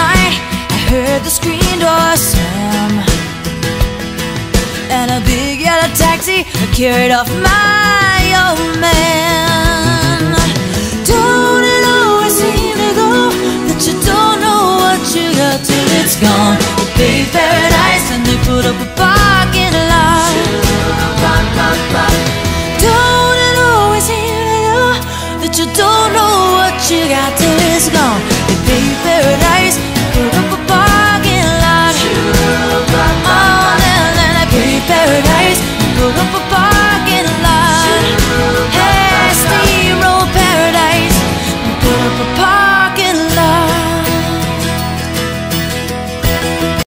night I heard the screen door slam. And a big yellow taxi carried off my old man. Don't it always seem to go That you don't know what you got till it's gone? They paved paradise and they put up a parking lot. Don't it always seem to go That you don't know what you got till it's gone?